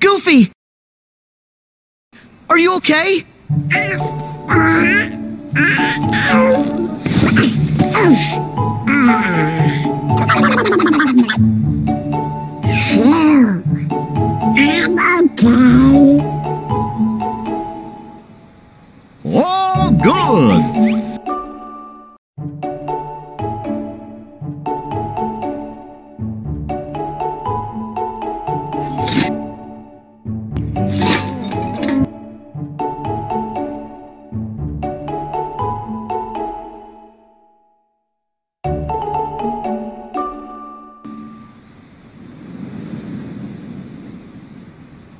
Goofy! Are you okay? I'm okay. Oh, good.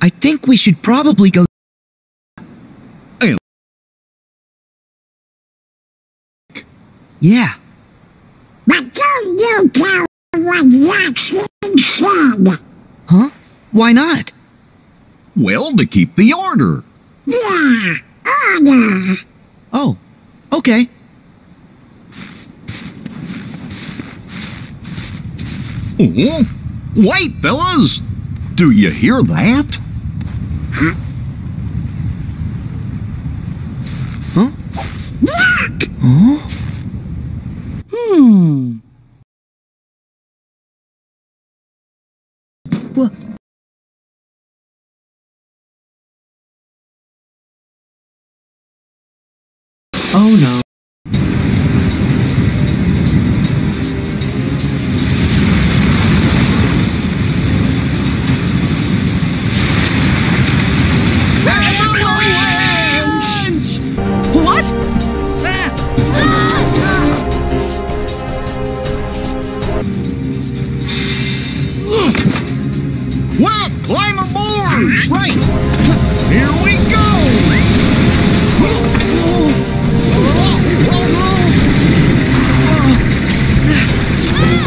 I think we should probably go. Yeah. But don't you tell what Jackson said. Huh? Why not? Well, to keep the order. Yeah, order. Oh, okay. Oh, wait, fellas! Do you hear that? Hmm. Oh no. あっ!